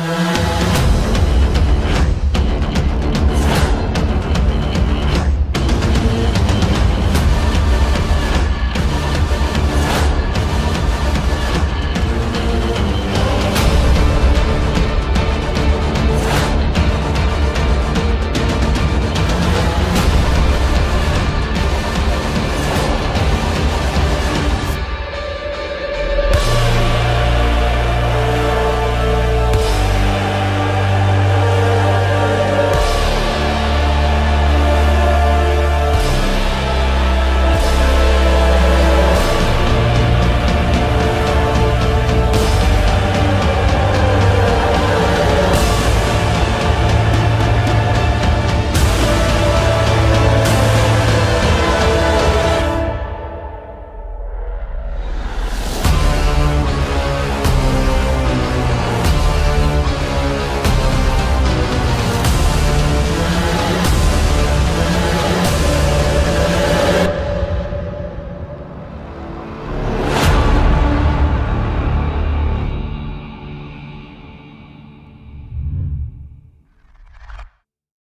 Bye.